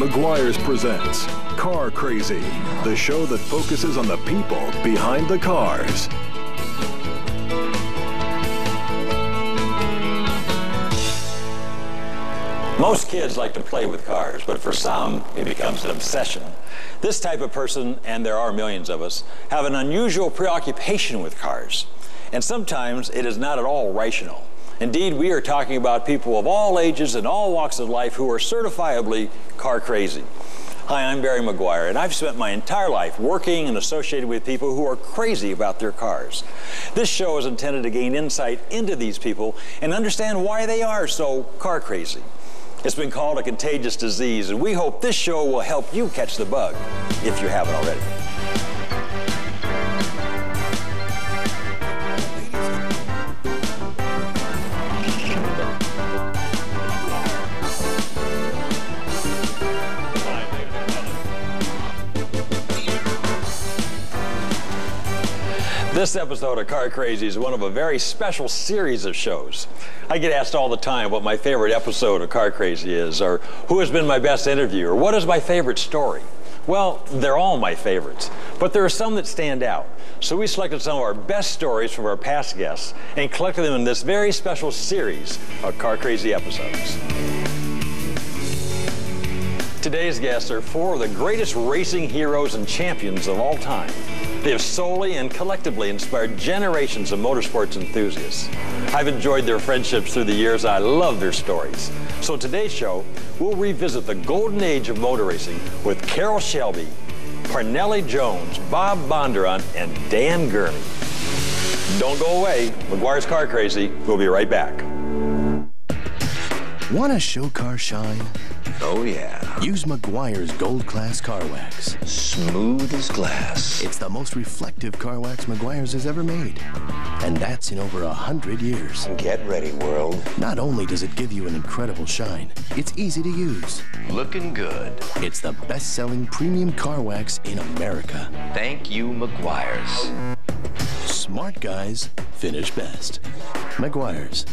Meguiar's presents Car Crazy, the show that focuses on the people behind the cars. Most kids like to play with cars, but for some, it becomes an obsession. This type of person, and there are millions of us, have an unusual preoccupation with cars. And sometimes it is not at all rational. Indeed, we are talking about people of all ages and all walks of life who are certifiably car crazy. Hi, I'm Barry Meguiar, and I've spent my entire life working and associated with people who are crazy about their cars. This show is intended to gain insight into these people and understand why they are so car crazy. It's been called a contagious disease, and we hope this show will help you catch the bug if you haven't already. This episode of Car Crazy is one of a very special series of shows. I get asked all the time what my favorite episode of Car Crazy is, or who has been my best interview, or what is my favorite story. Well, they're all my favorites, but there are some that stand out. So we selected some of our best stories from our past guests and collected them in this very special series of Car Crazy episodes. Today's guests are four of the greatest racing heroes and champions of all time. They have solely and collectively inspired generations of motorsports enthusiasts. I've enjoyed their friendships through the years. I love their stories. So today's show, we'll revisit the golden age of motor racing with Carroll Shelby, Parnelli Jones, Bob Bondurant, and Dan Gurney. Don't go away. Meguiar's Car Crazy. We'll be right back. Want to show car shine? Oh, yeah. Use Meguiar's Gold Class Car Wax. Smooth as glass. It's the most reflective car wax Meguiar's has ever made. And that's in over a hundred years. Get ready, world. Not only does it give you an incredible shine, it's easy to use. Looking good. It's the best-selling premium car wax in America. Thank you, Meguiar's. Smart guys finish best. Meguiar's.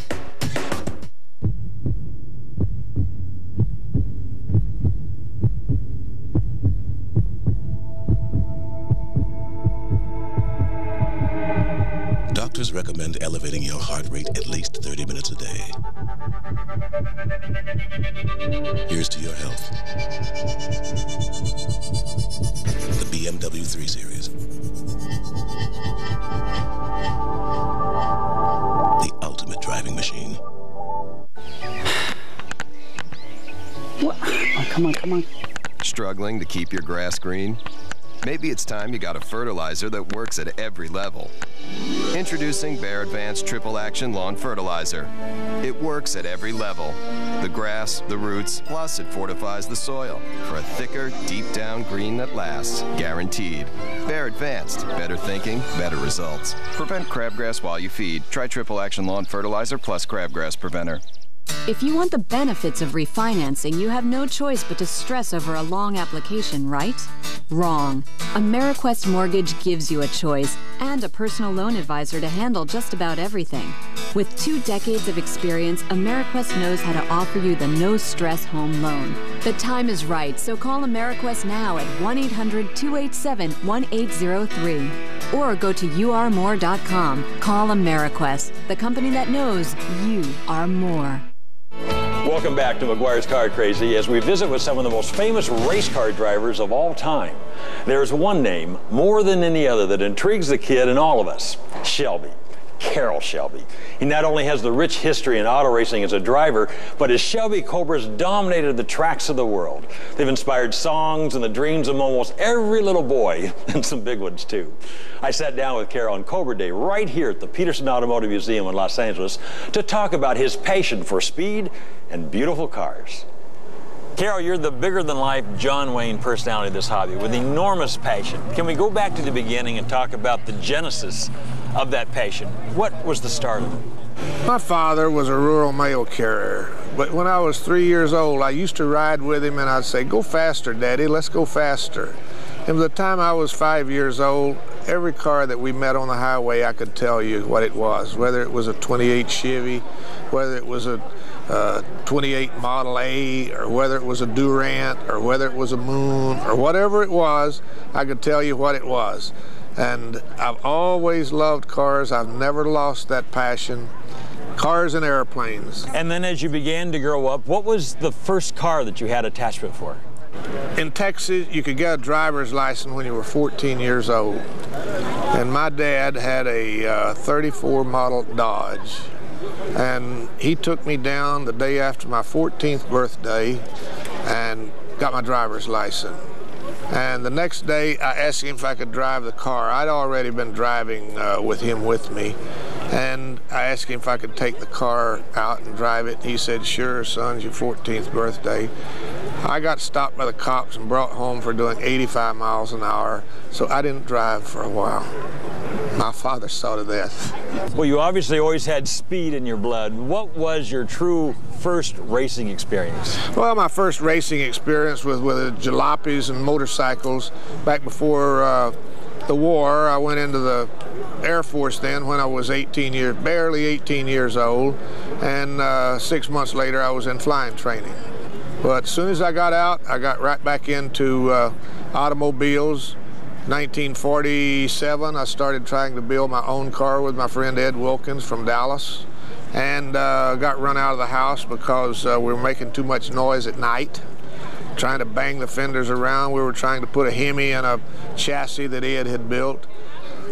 Elevating your heart rate at least 30 minutes a day. Here's to your health. The BMW 3 Series. The ultimate driving machine. What? Oh, come on, come on. Struggling to keep your grass green? Maybe it's time you got a fertilizer that works at every level. Introducing Bayer Advanced Triple Action Lawn Fertilizer. It works at every level. The grass, the roots, plus it fortifies the soil for a thicker, deep down green that lasts. Guaranteed. Bayer Advanced. Better thinking, better results. Prevent crabgrass while you feed. Try Triple Action Lawn Fertilizer plus Crabgrass Preventer. If you want the benefits of refinancing, you have no choice but to stress over a long application, right? Wrong. AmeriQuest Mortgage gives you a choice and a personal loan advisor to handle just about everything. With two decades of experience, AmeriQuest knows how to offer you the no stress home loan. The time is right, so call AmeriQuest now at 1 800 287 1803 or go to urmore.com. Call AmeriQuest, the company that knows you are more. Welcome back to Meguiar's Car Crazy as we visit with some of the most famous race car drivers of all time. There's one name more than any other that intrigues the kid and all of us Shelby. Carroll Shelby. He not only has the rich history in auto racing as a driver, but his Shelby Cobras dominated the tracks of the world. They've inspired songs and the dreams of almost every little boy, and some big ones too. I sat down with Carroll on Cobra Day right here at the Petersen Automotive Museum in Los Angeles to talk about his passion for speed and beautiful cars. Carroll, you're the bigger than life John Wayne personality of this hobby with enormous passion. Can we go back to the beginning and talk about the genesis of that passion? What was the start of it? My father was a rural mail carrier, but when I was three years old, I used to ride with him and I'd say, Go faster, Daddy, let's go faster. And by the time I was five years old, every car that we met on the highway, I could tell you what it was, whether it was a 28 Chevy, whether it was a uh, 28 Model A, or whether it was a Durant, or whether it was a Moon, or whatever it was, I could tell you what it was. And I've always loved cars. I've never lost that passion. Cars and airplanes. And then as you began to grow up, what was the first car that you had attachment for? In Texas, you could get a driver's license when you were 14 years old. And my dad had a uh, 34 model Dodge. And he took me down the day after my 14th birthday and got my driver's license. And the next day, I asked him if I could drive the car. I'd already been driving uh, with him with me. And I asked him if I could take the car out and drive it. He said, sure, son, it's your 14th birthday. I got stopped by the cops and brought home for doing 85 miles an hour, so I didn't drive for a while. My father saw to that. Well, you obviously always had speed in your blood. What was your true first racing experience? Well, my first racing experience was with jalopies and motorcycles back before uh, the war. I went into the Air Force then when I was 18 years, barely 18 years old, and uh, six months later I was in flying training. But as soon as I got out, I got right back into uh, automobiles. 1947, I started trying to build my own car with my friend Ed Wilkins from Dallas and uh, got run out of the house because uh, we were making too much noise at night trying to bang the fenders around. We were trying to put a Hemi in a chassis that Ed had built.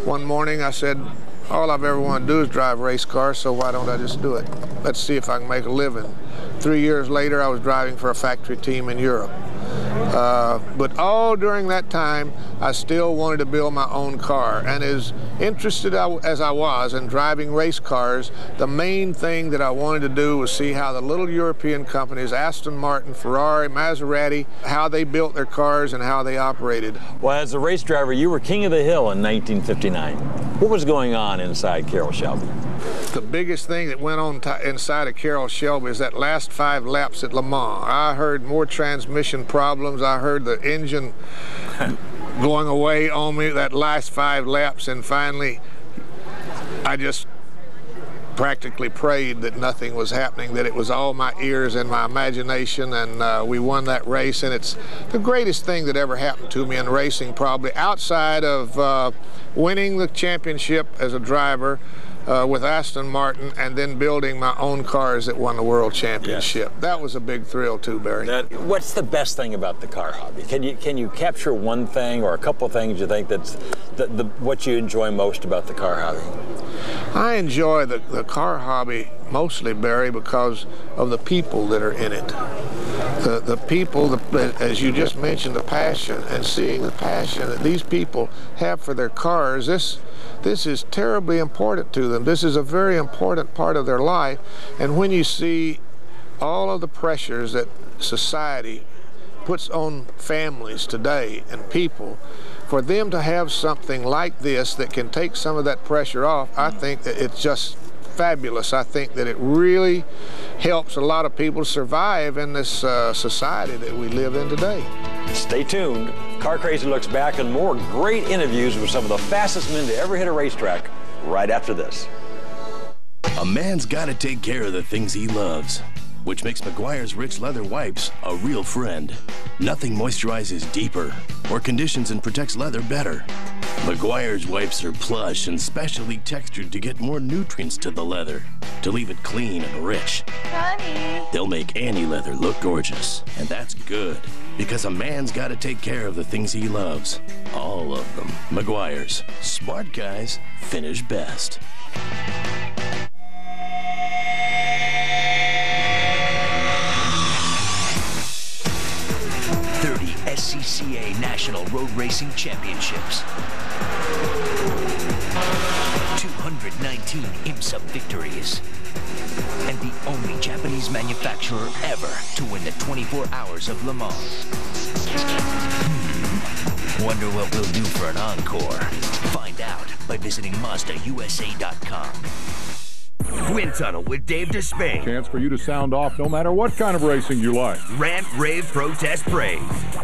One morning I said, all I've ever wanted to do is drive race cars, so why don't I just do it? Let's see if I can make a living. Three years later, I was driving for a factory team in Europe. Uh, but all during that time, I still wanted to build my own car. And as interested as I was in driving race cars, the main thing that I wanted to do was see how the little European companies, Aston Martin, Ferrari, Maserati, how they built their cars and how they operated. Well, as a race driver, you were king of the hill in 1959. What was going on inside Carroll Shelby? The biggest thing that went on inside of Carroll Shelby is that last five laps at Le Mans. I heard more transmission problems. I heard the engine going away on me that last five laps, and finally, I just practically prayed that nothing was happening, that it was all my ears and my imagination, and uh, we won that race. And it's the greatest thing that ever happened to me in racing, probably outside of uh, winning the championship as a driver uh, with Aston Martin and then building my own cars that won the world championship. Yes. That was a big thrill too, Barry. That, what's the best thing about the car hobby? Can you can you capture one thing or a couple things you think that's the, the, what you enjoy most about the car hobby? I enjoy the, the car hobby mostly, Barry, because of the people that are in it. The, the people, the, as you just mentioned, the passion and seeing the passion that these people have for their cars. This this is terribly important to them. This is a very important part of their life. And when you see all of the pressures that society puts on families today and people, for them to have something like this that can take some of that pressure off, I think that it's just fabulous. I think that it really helps a lot of people survive in this uh, society that we live in today. Stay tuned. Car Crazy looks back on more great interviews with some of the fastest men to ever hit a racetrack right after this. A man's got to take care of the things he loves, which makes Meguiar's Rich Leather Wipes a real friend. Nothing moisturizes deeper or conditions and protects leather better. Meguiar's wipes are plush and specially textured to get more nutrients to the leather, to leave it clean and rich. Honey. They'll make any leather look gorgeous, and that's good, because a man's got to take care of the things he loves. All of them. Meguiar's. Smart guys finish best. 30 SCCA National Road Racing Championships. 219 IMSA victories. And the only Japanese manufacturer ever to win the 24 Hours of Le Mans. Hmm. Wonder what we'll do for an encore. Find out by visiting MazdaUSA.com. Wind Tunnel with Dave Despain. Chance for you to sound off no matter what kind of racing you like. Rant, rave, protest, praise.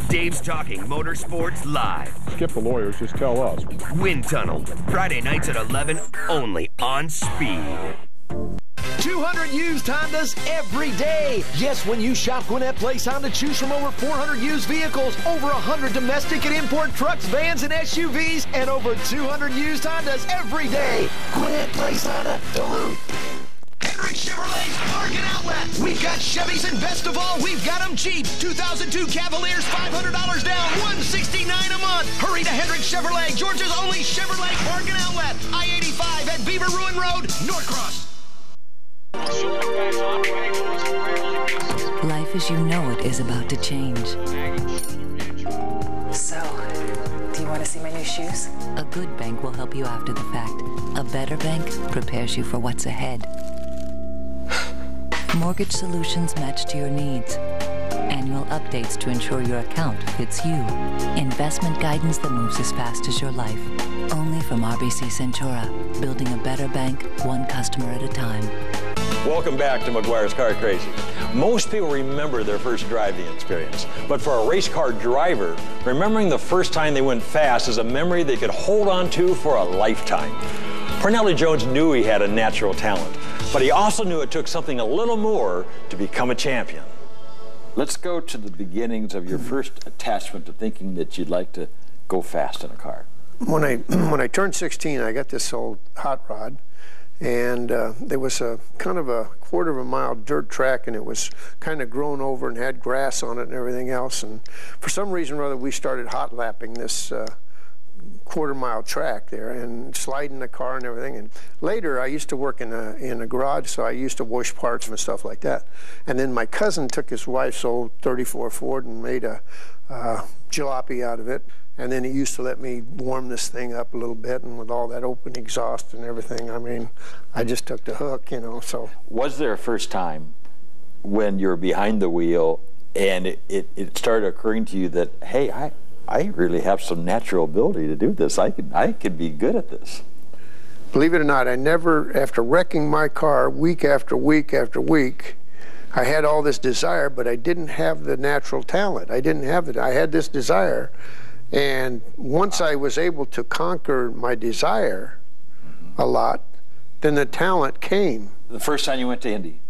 Dave's talking motorsports live. Skip the lawyers, just tell us. Wind Tunnel, Friday nights at 11, only on Speed. 200 used Hondas every day. Yes, when you shop Gwinnett Place Honda, choose from over 400 used vehicles, over 100 domestic and import trucks, vans, and SUVs, and over 200 used Hondas every day. Gwinnett Place Honda, Duluth. Hendrick Chevrolet's Bargain Outlet. We've got Chevys and best of all, we've got them cheap. 2002 Cavaliers, $500 down, 169 a month. Hurry to Hendrick Chevrolet, Georgia's only Chevrolet Bargain Outlet. I-85 at Beaver Ruin Road, Norcross. Life as you know it is about to change. So, do you want to see my new shoes? A good bank will help you after the fact. A better bank prepares you for what's ahead. Mortgage solutions match to your needs. Annual updates to ensure your account fits you. Investment guidance that moves as fast as your life. Only from RBC Centura, building a better bank, one customer at a time. Welcome back to Meguiar's Car Crazy. Most people remember their first driving experience, but for a race car driver, remembering the first time they went fast is a memory they could hold on to for a lifetime. Parnelli Jones knew he had a natural talent, but he also knew it took something a little more to become a champion. Let's go to the beginnings of your first attachment to thinking that you'd like to go fast in a car. When I when I turned 16, I got this old hot rod and uh, there was a kind of a quarter of a mile dirt track and it was kind of grown over and had grass on it and everything else. And for some reason or other we started hot lapping this uh, quarter mile track there and sliding the car and everything. And later I used to work in a in a garage so I used to wash parts and stuff like that. And then my cousin took his wife's old 34 Ford and made a uh, jalopy out of it and then he used to let me warm this thing up a little bit, and with all that open exhaust and everything, I mean, I just took the hook, you know. So was there a first time when you're behind the wheel and it, it, it started occurring to you that hey, I I really have some natural ability to do this. I could I could be good at this. Believe it or not, I never, after wrecking my car week after week after week, I had all this desire, but I didn't have the natural talent. I didn't have it. I had this desire and once I was able to conquer my desire a lot, then the talent came. The first time you went to Indy,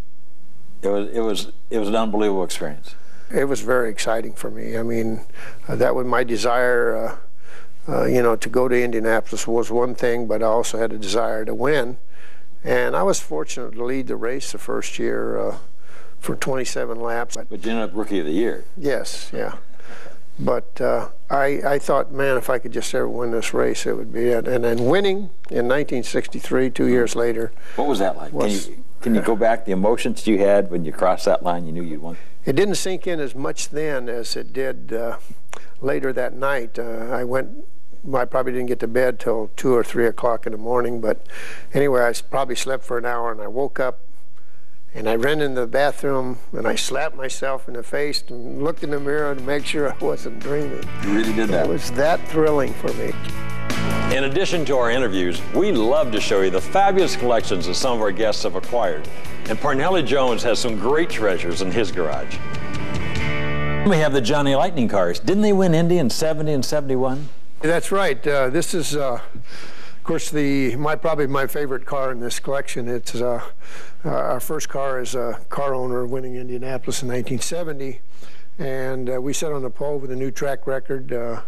it was it was it was an unbelievable experience. It was very exciting for me. I mean, uh, that was my desire. Uh, uh, you know, to go to Indianapolis was one thing, but I also had a desire to win. And I was fortunate to lead the race the first year uh, for 27 laps. But you ended up rookie of the year. Yes, yeah. But uh, I, I thought, man, if I could just ever win this race, it would be it. And then winning in 1963, two years later. What was that like? Was, can you, can you go back the emotions you had when you crossed that line? You knew you'd won. It didn't sink in as much then as it did uh, later that night. Uh, I went. I probably didn't get to bed till two or three o'clock in the morning, but anyway, I probably slept for an hour, and I woke up and I ran into the bathroom and I slapped myself in the face and looked in the mirror to make sure I wasn't dreaming. You really did that? It was that thrilling for me. In addition to our interviews, we love to show you the fabulous collections that some of our guests have acquired. And Parnelli Jones has some great treasures in his garage. We have the Johnny Lightning cars. Didn't they win Indy in 70 and 71? That's right. Uh, this is, uh, of course, the my probably my favorite car in this collection. It's uh, uh, our first car as a car owner winning Indianapolis in 1970. And uh, we set on the pole with a new track record, uh,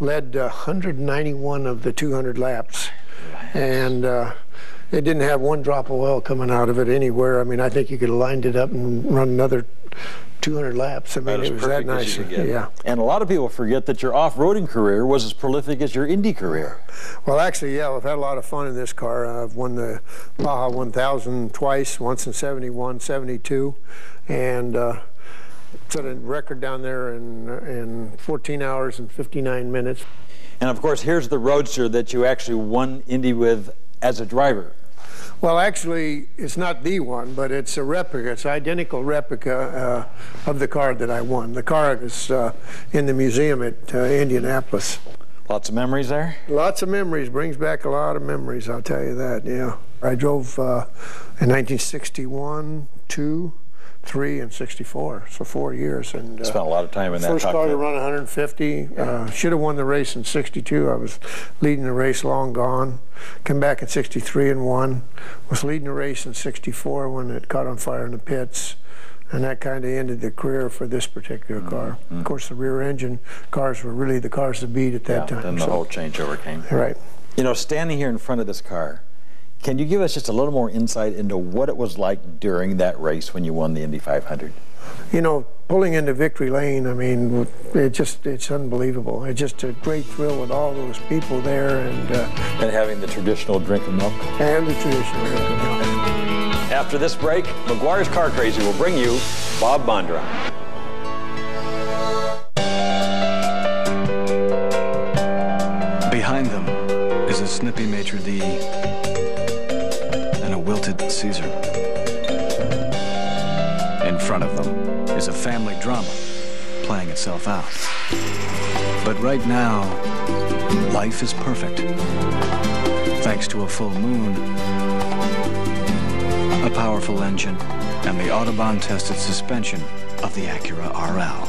led 191 of the 200 laps. And uh, it didn't have one drop of oil coming out of it anywhere. I mean, I think you could have lined it up and run another 200 laps. I mean, it was that nice. Yeah. And a lot of people forget that your off-roading career was as prolific as your Indy career. Well, actually, yeah, we've had a lot of fun in this car. I've won the Baja 1000 twice, once in 71, 72, and uh, set a record down there in, in 14 hours and 59 minutes. And of course, here's the Roadster that you actually won Indy with as a driver. Well, actually, it's not the one, but it's a replica. It's an identical replica uh, of the card that I won. The card is uh, in the museum at uh, Indianapolis. Lots of memories there? Lots of memories. Brings back a lot of memories, I'll tell you that, yeah. I drove uh, in 1961, 2, 3, and 64, so four years. And uh, Spent a lot of time in that First car to cockpit. run 150. Uh, should have won the race in 62. I was leading the race long gone. Came back in 63 and won. Was leading the race in 64 when it caught on fire in the pits. And that kind of ended the career for this particular car. Of course, the rear engine cars were really the cars to beat at that Mm-hmm. Yeah, time. then the so- whole changeover came. Right. You know, standing here in front of this car, can you give us just a little more insight into what it was like during that race when you won the Indy 500? you know, pulling into victory lane, I mean, it just, it's unbelievable. It's just a great thrill with all those people there and, uh, And having the traditional drink of milk? and the traditional drink of milk. After this break, Meguiar's Car Crazy will bring you Bob Bondurant. Behind them is a snippy maitre d' and a wilted Caesar. In front of them is a family drama playing itself out. But right now, life is perfect. Thanks to a full moon, a powerful engine, and the Autobahn tested suspension of the Acura RL.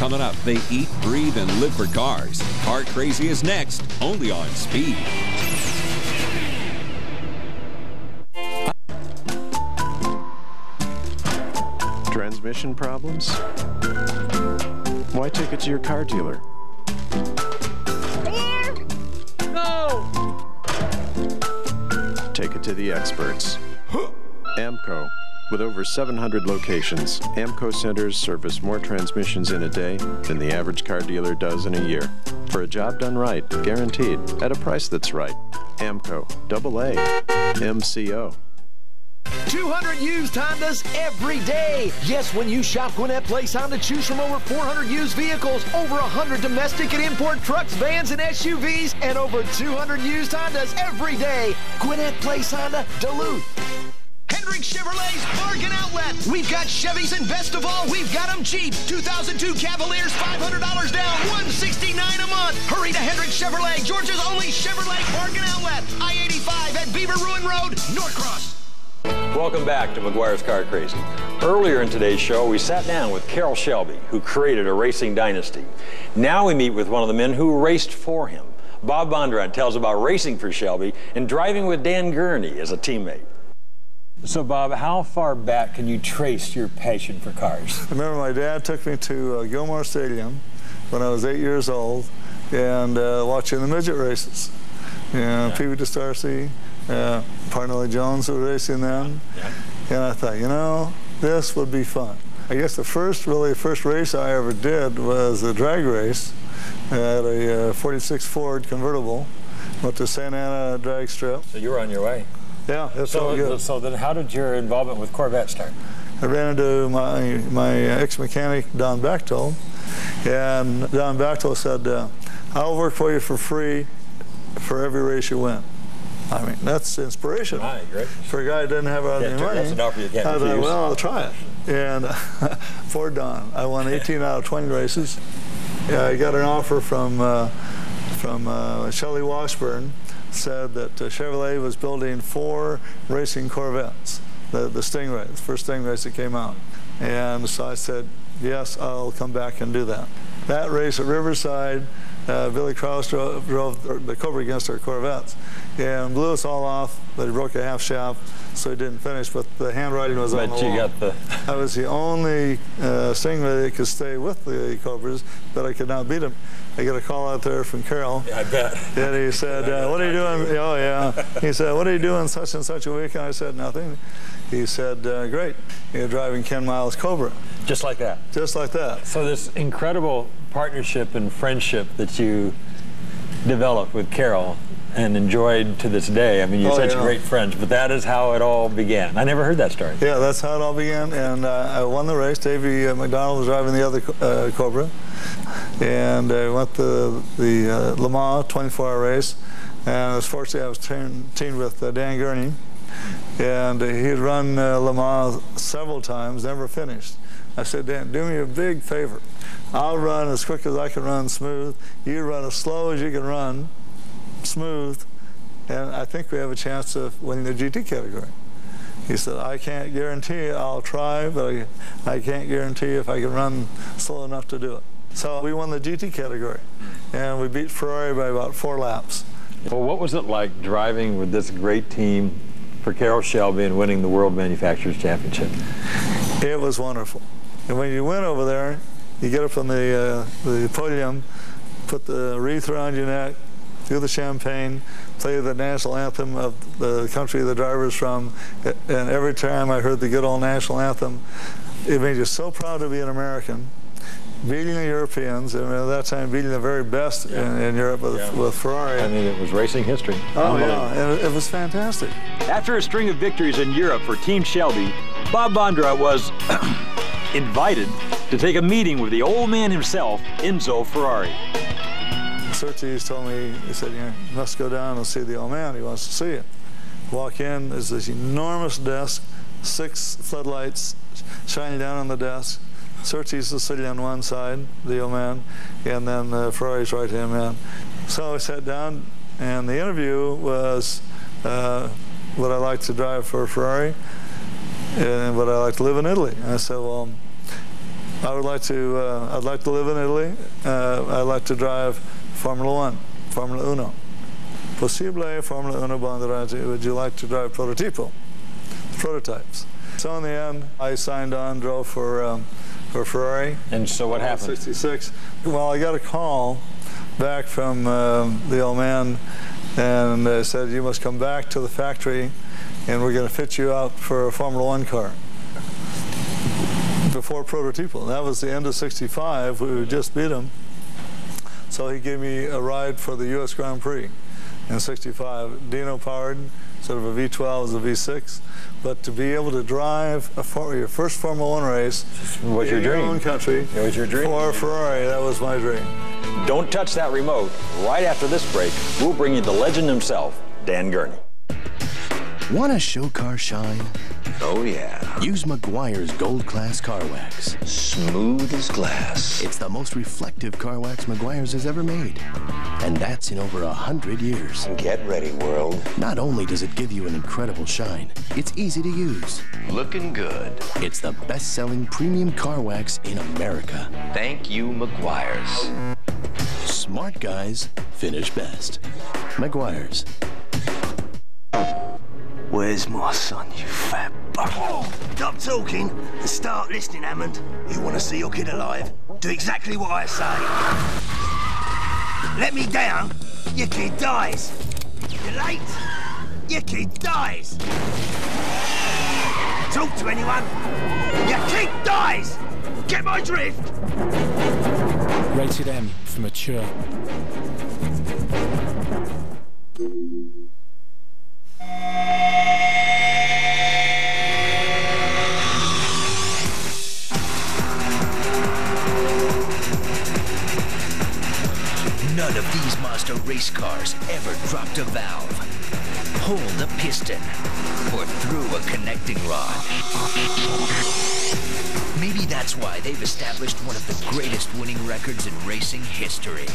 Coming up, they eat, breathe, and live for cars. Car Crazy is next, only on Speed. Transmission problems? Why take it to your car dealer? No! Take it to the experts. AAMCO. With over 700 locations, AAMCO centers service more transmissions in a day than the average car dealer does in a year. For a job done right, guaranteed, at a price that's right. AAMCO. Double A. MCO. 200 used Hondas every day. Yes, when you shop Gwinnett Place Honda, choose from over 400 used vehicles, over 100 domestic and import trucks, vans, and SUVs, and over 200 used Hondas every day. Gwinnett Place Honda, Duluth. Hendrick Chevrolet's Bargain Outlet. We've got Chevys and best of all, we've got them cheap. 2002 Cavaliers, $500 down, 169 a month. Hurry to Hendrick Chevrolet, Georgia's only Chevrolet Bargain Outlet. I-85 at Beaver Ruin Road, Norcross. Welcome back to Meguiar's Car Crazy. Earlier in today's show, we sat down with Carroll Shelby, who created a racing dynasty. Now we meet with one of the men who raced for him. Bob Bondurant tells about racing for Shelby and driving with Dan Gurney as a teammate. So, Bob, how far back can you trace your passion for cars? I remember my dad took me to uh, Gilmore Stadium when I was eight years old and uh, watching the midget races. And Pee Wee DeStarcy, uh, Parnelli Jones were racing then. And I thought, you know, this would be fun. I guess the first, really, first race I ever did was a drag race at a uh, 46 Ford convertible. Went to Santa Ana drag strip. So you were on your way. Yeah, that's so, all good. so then how did your involvement with Corvette start? I ran into my my ex-mechanic Don Bechtel, and Don Bechtel said, uh, "I'll work for you for free for every race you win." I mean, that's inspirational Right, great. for a guy that doesn't have any Can't- money. that's an offer you can't I thought, well, I'll try it. And for Don, I won 18 out of 20 races. Yeah, I got an offer from uh, from uh, Shelley Washburn, said that uh, Chevrolet was building four racing Corvettes, the, the Stingray, the first Stingrays that came out. And so I said, yes, I'll come back and do that. That race at Riverside, uh, Billy Krause drove, drove the Cobra against our Corvettes and blew us all off, but he broke a half shaft, so he didn't finish, but the handwriting was on But the you wall. got the- I was the only uh, Stingray that could stay with the Cobras, but I could not beat him. I got a call out there from Carroll. Yeah, I bet. And he said, uh, what are you doing? Oh, yeah. He said, what are you doing such and such a week? And I said, nothing. He said, uh, great. You're driving Ken Miles Cobra. Just like that. Just like that. So this incredible partnership and friendship that you developed with Carroll and enjoyed to this day. I mean, you're Oh, such yeah. great friends, but that is how it all began. I never heard that story. Yeah, that's how it all began. And uh, I won the race. Davey uh, MacDonald was driving the other uh, Cobra. And I went to the uh, Le Mans 24-hour race. And I was fortunate I was teamed, teamed with uh, Dan Gurney. And uh, he had run uh, Le Mans several times, never finished. I said, Dan, do me a big favor. I'll run as quick as I can run smooth. You run as slow as you can run smooth. And I think we have a chance of winning the GT category. He said, I can't guarantee. I'll try, but I, I can't guarantee if I can run slow enough to do it. So we won the GT category, and we beat Ferrari by about four laps. Well, what was it like driving with this great team for Carroll Shelby and winning the World Manufacturers Championship? It was wonderful. And when you went over there, you get up on the, uh, the podium, put the wreath around your neck, do the champagne, play the national anthem of the country the driver's from, and every time I heard the good old national anthem, it made you so proud to be an American beating the Europeans, and at that time beating the very best yeah. in, in, Europe with, yeah. with, Ferrari. I mean, it was racing history. Oh, yeah, it, it, was fantastic. After a string of victories in Europe for Team Shelby, Bob Bondurant was invited to take a meeting with the old man himself, Enzo Ferrari. Surtees told me, he said, you must go down and see the old man. He wants to see you. Walk in, there's this enormous desk, six floodlights shining down on the desk. Surtees is sitting on one side, the old man, and then uh, Ferrari's right hand man. So I sat down, and the interview was uh, I like to drive for Ferrari, and would I like to live in Italy? And I said, well, I would like to. Uh, I'd like to live in Italy. Uh, I'd like to drive Formula One, Formula Uno. Possible Formula Uno Banderati. Would you like to drive prototipo? Prototypes. So in the end, I signed on, drove for. Um, for Ferrari. And so what happened? 66. Well, I got a call back from uh, the old man and uh, said, you must come back to the factory and we're going to fit you out for a Formula One car. Before prototype. That was the end of 65. We just beat him. So he gave me a ride for the U.S. Grand Prix in 65. Dino powered, sort of a V12 as a V6 but to be able to drive a your first Formula One race was your in dream. your own country it was your dream. for Ferrari, that was my dream. Don't touch that remote. Right after this break, we'll bring you the legend himself, Dan Gurney. Want a show car shine? Oh, yeah. Use Meguiar's Gold Class Car Wax. Smooth as glass. It's the most reflective car wax Meguiar's has ever made. And that's in over a hundred years. Get ready, world. Not only does it give you an incredible shine, it's easy to use. Looking good. It's the best-selling premium car wax in America. Thank you, Meguiar's. Smart guys finish best. Meguiar's. Where's my son, you fat butt? Stop talking and start listening, Hammond. You want to see your kid alive? Do exactly what I say. Let me down, your kid dies. You're late, your kid dies. Talk to anyone, your kid dies. Get my drift? Rated M for mature. These race cars ever dropped a valve, pulled a piston, or threw a connecting rod. Maybe that's why they've established one of the greatest winning records in racing history.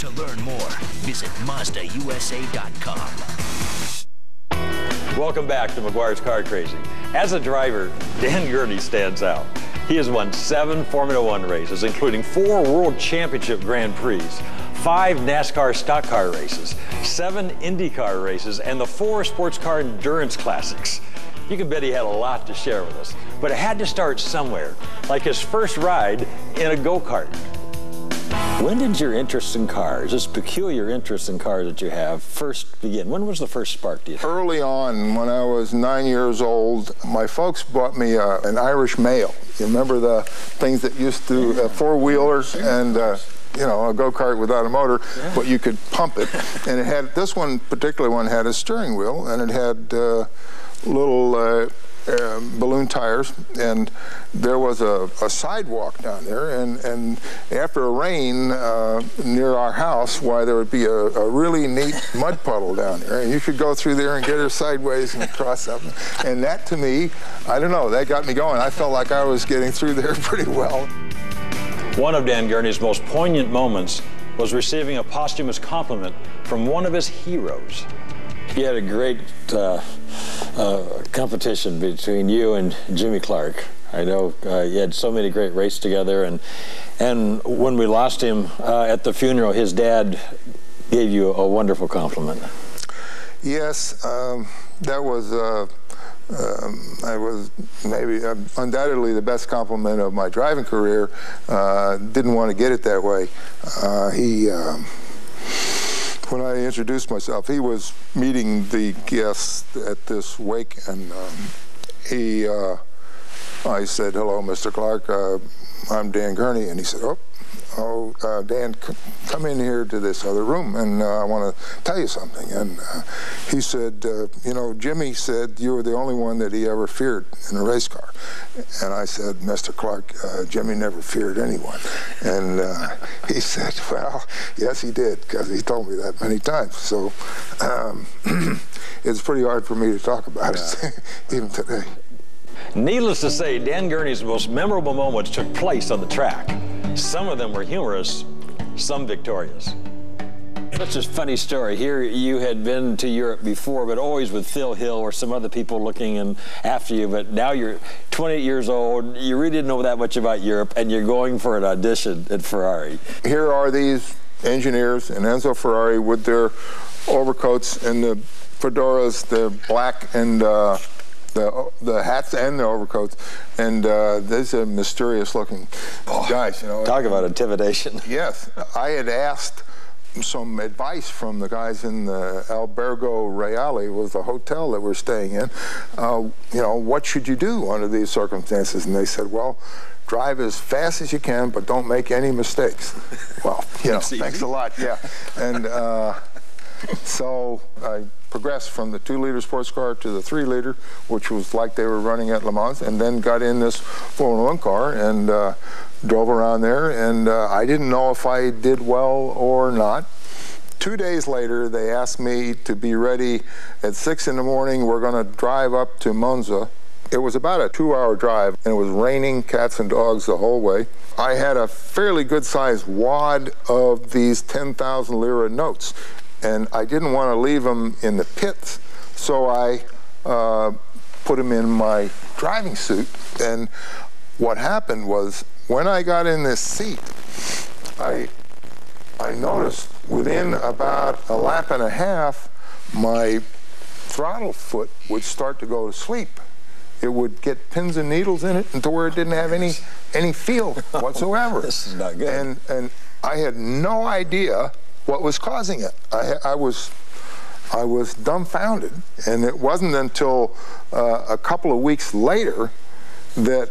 To learn more, visit MazdaUSA.com. Welcome back to Meguiar's Car Crazy. As a driver, Dan Gurney stands out. He has won seven Formula One races, including four World Championship Grand Prix, five NASCAR stock car races, seven IndyCar races, and the four sports car endurance classics. You can bet he had a lot to share with us, but it had to start somewhere, like his first ride in a go-kart. When did your interest in cars, this peculiar interest in cars that you have, first begin? When was the first spark, do you think? Early on, when I was nine years old, my folks bought me uh, an Irish Mail. You remember the things that used to, uh, four-wheelers and uh, you know, a go-kart without a motor, yeah. but you could pump it. and it had, this one, particular one, had a steering wheel, and it had uh, little uh, uh, balloon tires, and there was a, a, sidewalk down there. And, and after a rain uh, near our house, why there would be a, a, really neat mud puddle down there, and you could go through there and get her sideways and cross up. And that, to me, I don't know, that got me going. I felt like I was getting through there pretty well. One of Dan Gurney's most poignant moments was receiving a posthumous compliment from one of his heroes. He had a great uh, uh, competition between you and Jimmy Clark. I know uh, you had so many great races together, and and when we lost him uh, at the funeral, his dad gave you a wonderful compliment. Yes, um, that was. Um, I was maybe uh, undoubtedly the best compliment of my driving career. Uh, didn't want to get it that way. Uh, he, um, when I introduced myself, he was meeting the guests at this wake, and um, he, uh, I said, "Hello, Mr. Clark. Uh, I'm Dan Gurney," and he said, "Oh." Oh, uh, Dan, come in here to this other room, and uh, I want to tell you something. And uh, he said, uh, you know, Jimmy said you were the only one that he ever feared in a race car. And I said, Mr. Clark, uh, Jimmy never feared anyone. And uh, he said, well, yes, he did, because he told me that many times. So um, it's pretty hard for me to talk about yeah. it, even today. Needless to say, Dan Gurney's most memorable moments took place on the track. Some of them were humorous, some victorious. Such a funny story. Here you had been to Europe before, but always with Phil Hill or some other people looking and after you. But now you're 28 years old. You really didn't know that much about Europe, and you're going for an audition at Ferrari. Here are these engineers in Enzo Ferrari with their overcoats and the fedoras, the black and uh, the the hats and the overcoats, and uh, there's a mysterious looking oh, guys. You know, talk about intimidation. Yes, I had asked some advice from the guys in the Albergo Reale was the hotel that we're staying in. Uh, you know, what should you do under these circumstances? And they said, well, drive as fast as you can, but don't make any mistakes. well, you know, thanks a lot. Yeah, and uh, so I progressed from the two liter sports car to the three liter, which was like they were running at Le Mans, and then got in this Formula One car and uh, drove around there. And uh, I didn't know if I did well or not. Two days later, they asked me to be ready at six in the morning. We're going to drive up to Monza. It was about a two hour drive, and it was raining cats and dogs the whole way. I had a fairly good sized wad of these 10,000 lira notes and I didn't want to leave them in the pits, so I uh, put them in my driving suit. And what happened was when I got in this seat, I I noticed within about a lap and a half, my throttle foot would start to go to sleep. It would get pins and needles in it and to where it didn't have any any feel whatsoever. this is not good. And and I had no idea what was causing it. I, I was I was dumbfounded, and it wasn't until uh, a couple of weeks later that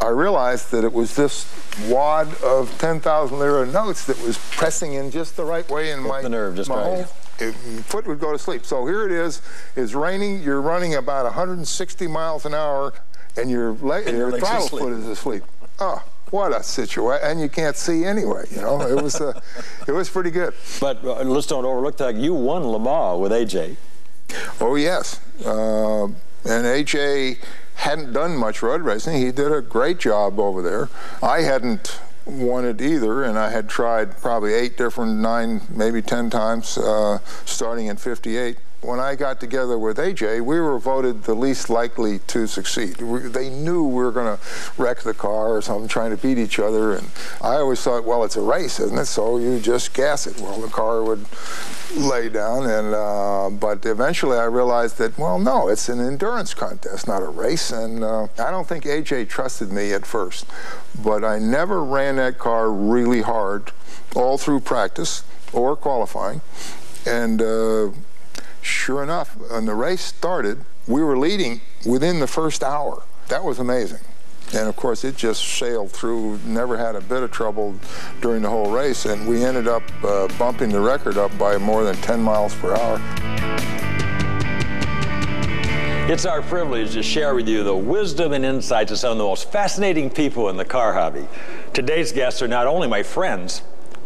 I realized that it was this wad of 10,000 lira notes that was pressing in just the right way in my the nerve just my right. whole foot would go to sleep. So here it is. It's raining. You're running about 160 miles an hour, and your, leg, and your, your throttle foot is asleep. Oh, what a situation! And you can't see anyway. You know, it was uh, it was pretty good. But uh, let's don't overlook that. You won Le Mans with AJ. Oh yes, uh, and AJ hadn't done much road racing. He did a great job over there. I hadn't won it either, and I had tried probably eight different, nine, maybe ten times, uh, starting in '58 when I got together with AJ, we were voted the least likely to succeed. We, they knew we were going to wreck the car or something, trying to beat each other. And I always thought, well, it's a race, isn't it? So you just gas it. Well, the car would lay down. And uh, but eventually, I realized that, well, no, it's an endurance contest, not a race. And uh, I don't think AJ trusted me at first, but I never ran that car really hard all through practice or qualifying. And uh, Sure enough, when the race started, we were leading within the first hour. That was amazing. And of course, it just sailed through, never had a bit of trouble during the whole race. And we ended up uh, bumping the record up by more than 10 miles per hour. It's our privilege to share with you the wisdom and insights of some of the most fascinating people in the car hobby. Today's guests are not only my friends,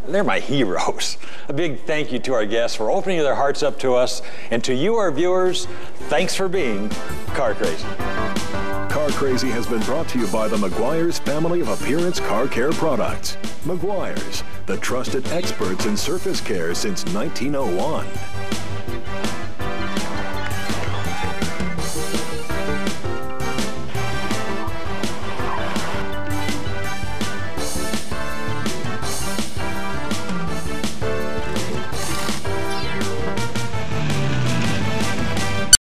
they're my heroes. A big thank you to our guests for opening their hearts up to us. And to you, our viewers, thanks for being car crazy. Car Crazy has been brought to you by the Meguiar's family of appearance car care products. Meguiar's, the trusted experts in surface care since 1901.